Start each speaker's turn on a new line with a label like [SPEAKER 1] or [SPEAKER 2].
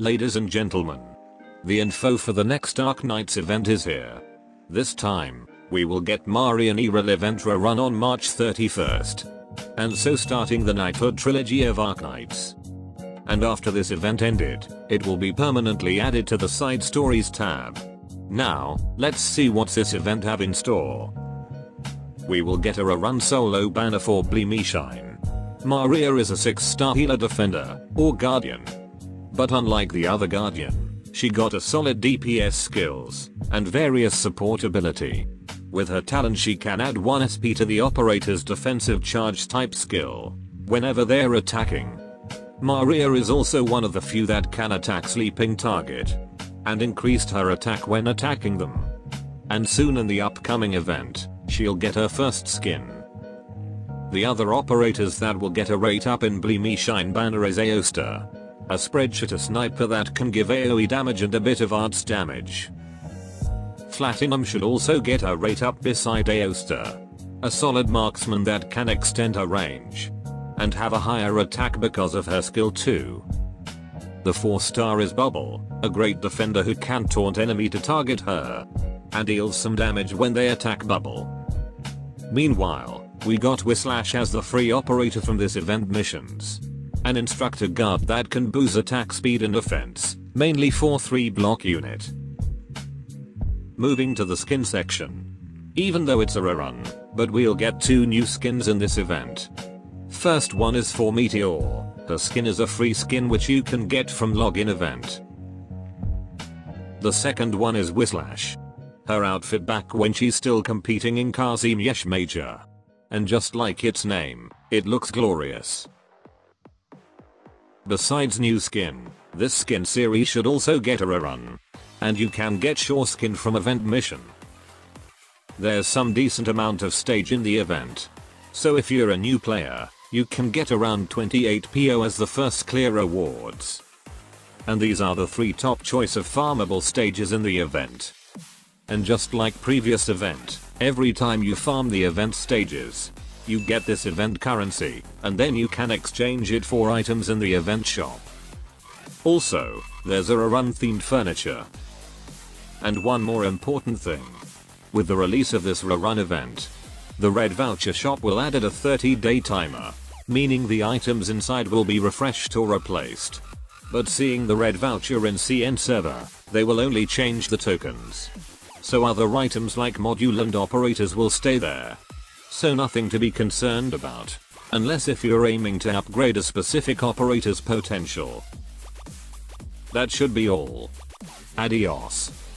[SPEAKER 1] Ladies and gentlemen, the info for the next Arknights event is here. This time, we will get Maria Nearl Eventra run on March 31st. And so starting the Knighthood trilogy of Arknights. And after this event ended, it will be permanently added to the side stories tab. Now, let's see what's this event have in store. We will get a run solo banner for Blemishine. Maria is a 6 star healer defender, or guardian. But unlike the other guardian, she got a solid DPS skills, and various support ability. With her talent she can add 1 SP to the operator's defensive charge type skill, whenever they're attacking. Maria is also one of the few that can attack sleeping target, and increased her attack when attacking them. And soon in the upcoming event, she'll get her first skin. The other operators that will get a rate up in Blemishine banner is Aosta. A spreadshooter sniper that can give AoE damage and a bit of arts damage. Platinum should also get a rate up beside Aosta. A solid marksman that can extend her range. And have a higher attack because of her skill too. The 4 star is Bubble, a great defender who can taunt enemy to target her. And deals some damage when they attack Bubble. Meanwhile, we got Whislash as the free operator from this event missions. An instructor guard that can boost attack speed and defense, mainly for 3 block unit. Moving to the skin section. Even though it's a rerun, but we'll get two new skins in this event. First one is for Meteor, her skin is a free skin which you can get from login event. The second one is Whislash. Her outfit back when she's still competing in Kazimierz Major. And just like its name, it looks glorious. Besides new skin, this skin series should also get a rerun. And you can get Shore skin from event mission. There's some decent amount of stage in the event. So if you're a new player, you can get around 28 PO as the first clear rewards. And these are the 3 top choice of farmable stages in the event. And just like previous event, every time you farm the event stages, you get this event currency, and then you can exchange it for items in the event shop. Also, there's a run themed furniture, and one more important thing. With the release of this rerun event, the red voucher shop will add a 30 day timer, meaning the items inside will be refreshed or replaced. But seeing the red voucher in CN server, they will only change the tokens. So other items like module and operators will stay there. So nothing to be concerned about. Unless if you're aiming to upgrade a specific operator's potential. That should be all. Adios.